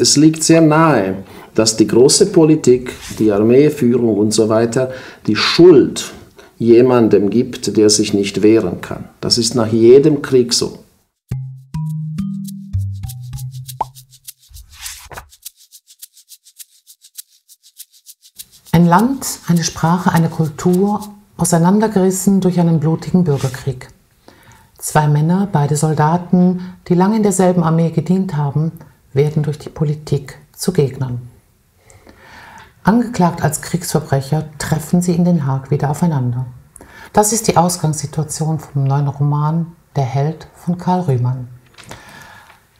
es liegt sehr nahe, dass die große Politik, die Armeeführung und so weiter, die Schuld jemandem gibt, der sich nicht wehren kann. Das ist nach jedem Krieg so. Ein Land, eine Sprache, eine Kultur, auseinandergerissen durch einen blutigen Bürgerkrieg. Zwei Männer, beide Soldaten, die lange in derselben Armee gedient haben, werden durch die Politik zu Gegnern. Angeklagt als Kriegsverbrecher treffen sie in Den Haag wieder aufeinander. Das ist die Ausgangssituation vom neuen Roman Der Held von Karl Rühmann.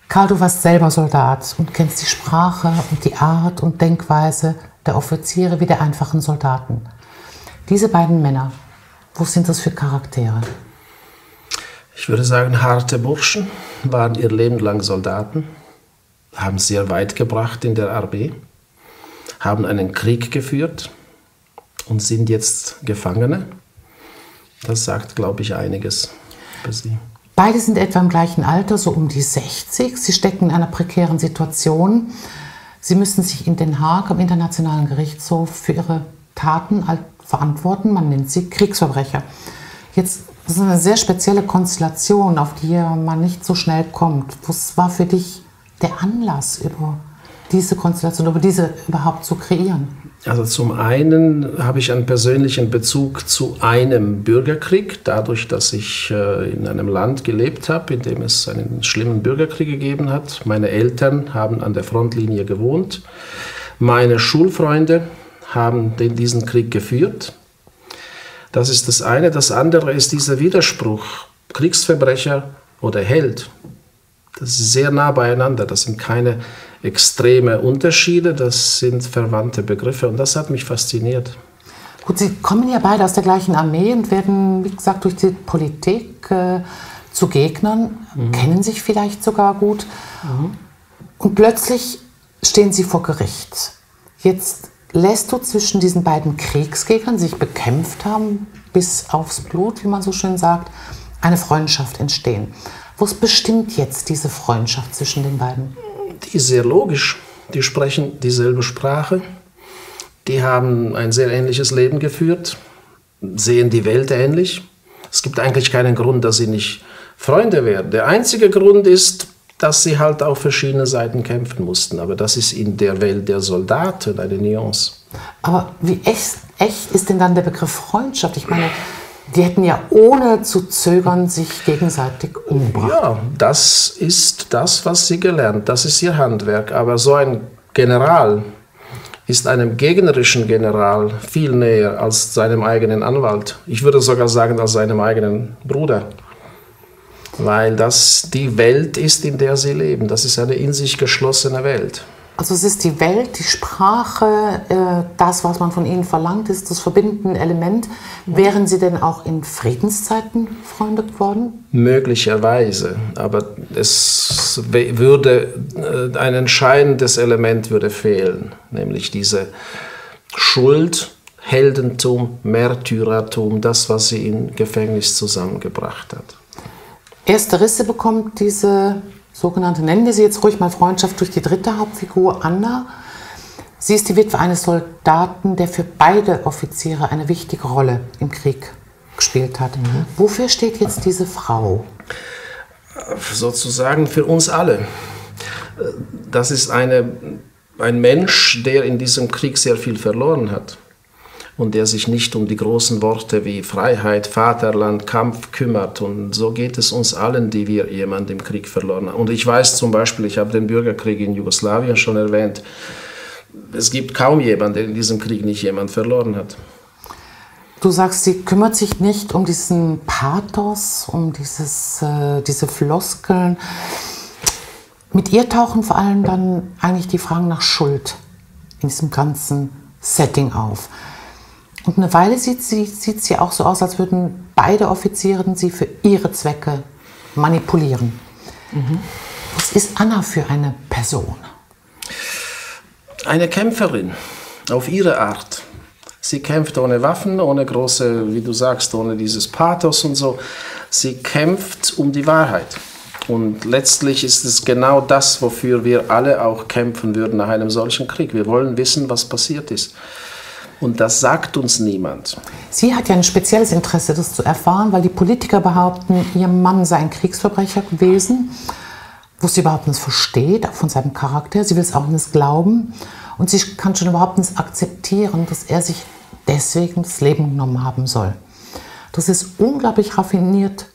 Karl, du warst selber Soldat und kennst die Sprache und die Art und Denkweise der Offiziere wie der einfachen Soldaten. Diese beiden Männer, wo sind das für Charaktere? Ich würde sagen, harte Burschen waren ihr Leben lang Soldaten, haben sehr weit gebracht in der Armee, haben einen Krieg geführt und sind jetzt Gefangene. Das sagt, glaube ich, einiges über sie. Beide sind etwa im gleichen Alter, so um die 60. Sie stecken in einer prekären Situation. Sie müssen sich in Den Haag am Internationalen Gerichtshof für ihre Taten verantworten. Man nennt sie Kriegsverbrecher. Jetzt das ist eine sehr spezielle Konstellation, auf die man nicht so schnell kommt. Was war für dich der Anlass, über diese Konstellation, über diese überhaupt zu kreieren? Also zum einen habe ich einen persönlichen Bezug zu einem Bürgerkrieg, dadurch, dass ich äh, in einem Land gelebt habe, in dem es einen schlimmen Bürgerkrieg gegeben hat. Meine Eltern haben an der Frontlinie gewohnt. Meine Schulfreunde haben diesen Krieg geführt. Das ist das eine. Das andere ist dieser Widerspruch, Kriegsverbrecher oder Held. Das ist sehr nah beieinander. Das sind keine extreme Unterschiede, das sind verwandte Begriffe und das hat mich fasziniert. Gut, Sie kommen ja beide aus der gleichen Armee und werden, wie gesagt, durch die Politik äh, zu Gegnern, mhm. kennen sich vielleicht sogar gut. Mhm. Und plötzlich stehen Sie vor Gericht. Jetzt lässt du zwischen diesen beiden Kriegsgegnern, die sich bekämpft haben, bis aufs Blut, wie man so schön sagt, eine Freundschaft entstehen. Was bestimmt jetzt diese Freundschaft zwischen den beiden? Die ist sehr logisch. Die sprechen dieselbe Sprache. Die haben ein sehr ähnliches Leben geführt, sehen die Welt ähnlich. Es gibt eigentlich keinen Grund, dass sie nicht Freunde werden. Der einzige Grund ist, dass sie halt auf verschiedene Seiten kämpfen mussten. Aber das ist in der Welt der Soldaten eine Nuance. Aber wie echt, echt ist denn dann der Begriff Freundschaft? Ich meine, die hätten ja ohne zu zögern sich gegenseitig umgebracht. Ja, das ist das, was sie gelernt. Das ist ihr Handwerk. Aber so ein General ist einem gegnerischen General viel näher als seinem eigenen Anwalt. Ich würde sogar sagen, als seinem eigenen Bruder weil das die Welt ist, in der sie leben. Das ist eine in sich geschlossene Welt. Also es ist die Welt, die Sprache, äh, das, was man von ihnen verlangt, ist das verbindende Element. Wären Sie denn auch in Friedenszeiten Freunde geworden? Möglicherweise, aber es würde äh, ein entscheidendes Element würde fehlen, nämlich diese Schuld, Heldentum, Märtyrertum, das, was sie im Gefängnis zusammengebracht hat. Erste Risse bekommt diese sogenannte, nennen wir sie jetzt ruhig mal Freundschaft durch die dritte Hauptfigur, Anna. Sie ist die Witwe eines Soldaten, der für beide Offiziere eine wichtige Rolle im Krieg gespielt hat. Mhm. Wofür steht jetzt diese Frau? Sozusagen für uns alle. Das ist eine, ein Mensch, der in diesem Krieg sehr viel verloren hat und der sich nicht um die großen Worte wie Freiheit, Vaterland, Kampf kümmert. Und so geht es uns allen, die wir jemanden im Krieg verloren haben. Und ich weiß zum Beispiel, ich habe den Bürgerkrieg in Jugoslawien schon erwähnt, es gibt kaum jemanden, der in diesem Krieg nicht jemand verloren hat. Du sagst, sie kümmert sich nicht um diesen Pathos, um dieses, äh, diese Floskeln. Mit ihr tauchen vor allem dann eigentlich die Fragen nach Schuld in diesem ganzen Setting auf. Und eine Weile sieht sie, sieht sie auch so aus, als würden beide Offiziere sie für ihre Zwecke manipulieren. Mhm. Was ist Anna für eine Person? Eine Kämpferin, auf ihre Art. Sie kämpft ohne Waffen, ohne große, wie du sagst, ohne dieses Pathos und so. Sie kämpft um die Wahrheit. Und letztlich ist es genau das, wofür wir alle auch kämpfen würden nach einem solchen Krieg. Wir wollen wissen, was passiert ist. Und das sagt uns niemand. Sie hat ja ein spezielles Interesse, das zu erfahren, weil die Politiker behaupten, ihr Mann sei ein Kriegsverbrecher gewesen, wo sie überhaupt nicht versteht, auch von seinem Charakter. Sie will es auch nicht glauben. Und sie kann schon überhaupt nicht akzeptieren, dass er sich deswegen das Leben genommen haben soll. Das ist unglaublich raffiniert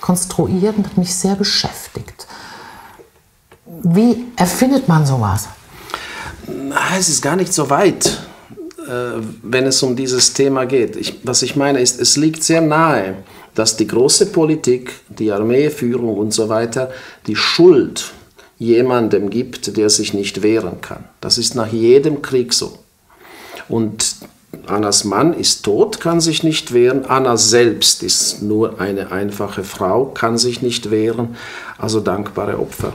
konstruiert und hat mich sehr beschäftigt. Wie erfindet man sowas? Es ist gar nicht so weit. Äh, wenn es um dieses Thema geht. Ich, was ich meine ist, es liegt sehr nahe, dass die große Politik, die Armeeführung und so weiter, die Schuld jemandem gibt, der sich nicht wehren kann. Das ist nach jedem Krieg so. Und Annas Mann ist tot, kann sich nicht wehren. Anna selbst ist nur eine einfache Frau, kann sich nicht wehren. Also dankbare Opfer.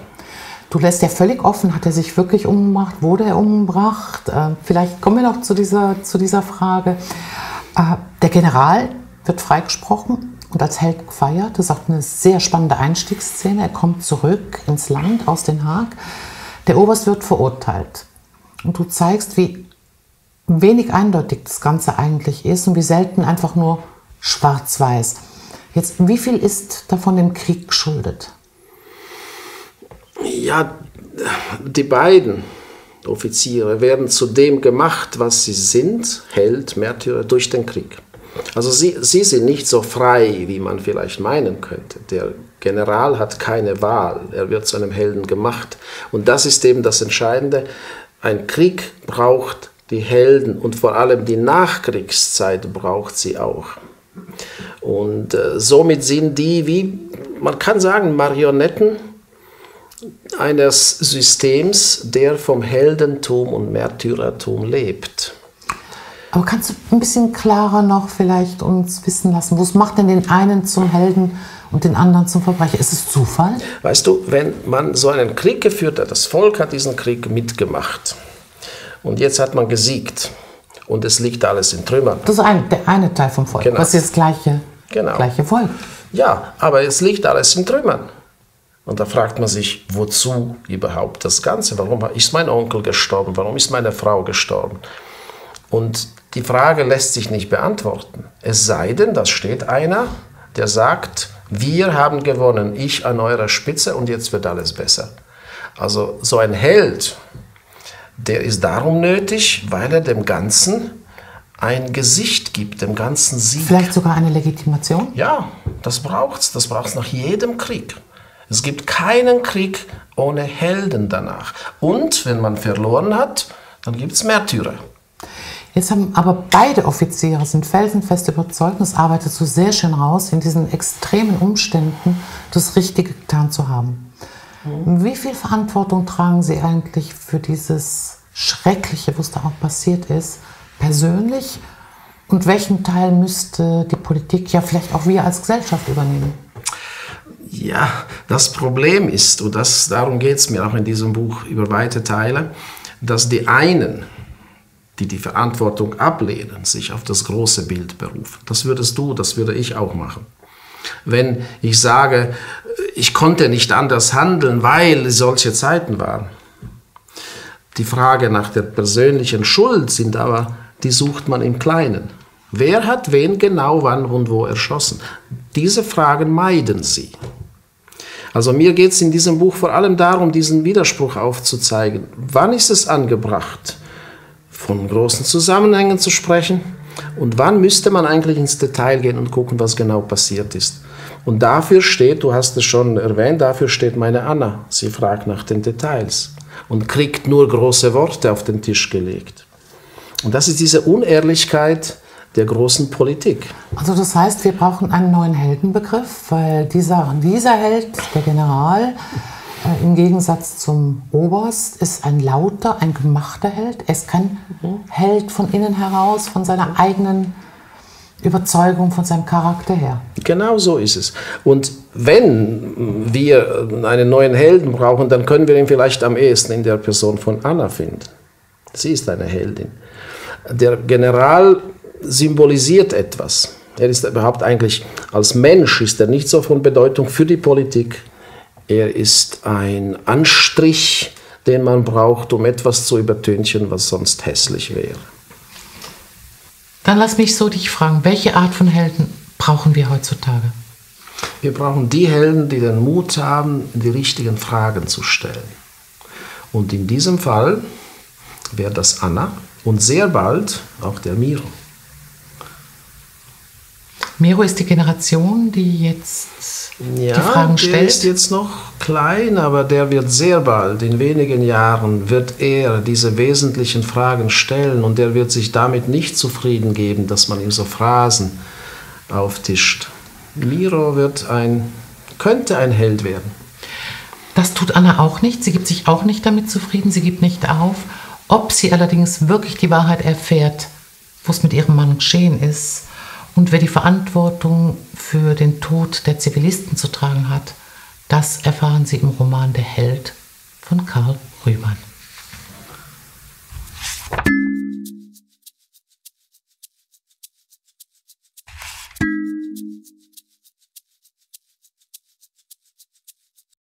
Du lässt ja völlig offen, hat er sich wirklich umgebracht, wurde er umgebracht? Äh, vielleicht kommen wir noch zu dieser, zu dieser Frage. Äh, der General wird freigesprochen und als Held gefeiert. Das ist auch eine sehr spannende Einstiegsszene. Er kommt zurück ins Land aus Den Haag. Der Oberst wird verurteilt. Und du zeigst, wie wenig eindeutig das Ganze eigentlich ist und wie selten einfach nur schwarz-weiß. Jetzt, wie viel ist davon dem Krieg geschuldet? Ja, die beiden Offiziere werden zu dem gemacht, was sie sind, Held, Märtyrer, durch den Krieg. Also sie, sie sind nicht so frei, wie man vielleicht meinen könnte. Der General hat keine Wahl, er wird zu einem Helden gemacht. Und das ist eben das Entscheidende. Ein Krieg braucht die Helden und vor allem die Nachkriegszeit braucht sie auch. Und äh, somit sind die, wie man kann sagen, Marionetten eines Systems, der vom Heldentum und Märtyrertum lebt. Aber kannst du ein bisschen klarer noch vielleicht uns wissen lassen, was macht denn den einen zum Helden und den anderen zum Verbrecher? Ist es Zufall? Weißt du, wenn man so einen Krieg geführt hat, das Volk hat diesen Krieg mitgemacht und jetzt hat man gesiegt und es liegt alles in Trümmern. Das ist ein, der eine Teil vom Volk, genau. das ist das gleiche, genau. gleiche Volk. Ja, aber es liegt alles in Trümmern. Und da fragt man sich, wozu überhaupt das Ganze? Warum ist mein Onkel gestorben? Warum ist meine Frau gestorben? Und die Frage lässt sich nicht beantworten. Es sei denn, da steht einer, der sagt, wir haben gewonnen, ich an eurer Spitze und jetzt wird alles besser. Also so ein Held, der ist darum nötig, weil er dem Ganzen ein Gesicht gibt, dem ganzen Sieg. Vielleicht sogar eine Legitimation? Ja, das braucht es. Das braucht es nach jedem Krieg. Es gibt keinen Krieg ohne Helden danach. Und wenn man verloren hat, dann gibt es Märtyrer. Jetzt haben aber beide Offiziere sind felsenfest überzeugt, das arbeitet so sehr schön raus, in diesen extremen Umständen das Richtige getan zu haben. Mhm. Wie viel Verantwortung tragen Sie eigentlich für dieses Schreckliche, was da auch passiert ist, persönlich? Und welchen Teil müsste die Politik, ja vielleicht auch wir als Gesellschaft übernehmen? Ja, das Problem ist, und das, darum geht es mir auch in diesem Buch über weite Teile, dass die einen, die die Verantwortung ablehnen, sich auf das große Bild berufen. Das würdest du, das würde ich auch machen. Wenn ich sage, ich konnte nicht anders handeln, weil solche Zeiten waren. Die Frage nach der persönlichen Schuld sind aber, die sucht man im Kleinen. Wer hat wen genau wann und wo erschossen? Diese Fragen meiden sie. Also mir geht es in diesem Buch vor allem darum, diesen Widerspruch aufzuzeigen. Wann ist es angebracht, von großen Zusammenhängen zu sprechen und wann müsste man eigentlich ins Detail gehen und gucken, was genau passiert ist. Und dafür steht, du hast es schon erwähnt, dafür steht meine Anna. Sie fragt nach den Details und kriegt nur große Worte auf den Tisch gelegt. Und das ist diese Unehrlichkeit, der großen Politik. Also das heißt, wir brauchen einen neuen Heldenbegriff, weil dieser, dieser Held, der General, äh, im Gegensatz zum Oberst, ist ein lauter, ein gemachter Held. Er ist kein Held von innen heraus, von seiner eigenen Überzeugung, von seinem Charakter her. Genau so ist es. Und wenn wir einen neuen Helden brauchen, dann können wir ihn vielleicht am ehesten in der Person von Anna finden. Sie ist eine Heldin. Der General symbolisiert etwas. Er ist überhaupt eigentlich als Mensch ist er nicht so von Bedeutung für die Politik. Er ist ein Anstrich, den man braucht, um etwas zu übertünchen, was sonst hässlich wäre. Dann lass mich so dich fragen, welche Art von Helden brauchen wir heutzutage? Wir brauchen die Helden, die den Mut haben, die richtigen Fragen zu stellen. Und in diesem Fall wäre das Anna und sehr bald auch der Miro. Miro ist die Generation, die jetzt ja, die Fragen stellt. Der ist jetzt noch klein, aber der wird sehr bald, in wenigen Jahren, wird er diese wesentlichen Fragen stellen und der wird sich damit nicht zufrieden geben, dass man ihm so Phrasen auftischt. Miro wird ein, könnte ein Held werden. Das tut Anna auch nicht. Sie gibt sich auch nicht damit zufrieden. Sie gibt nicht auf. Ob sie allerdings wirklich die Wahrheit erfährt, wo es mit ihrem Mann geschehen ist und wer die Verantwortung für den Tod der Zivilisten zu tragen hat, das erfahren Sie im Roman Der Held von Karl Rühmann.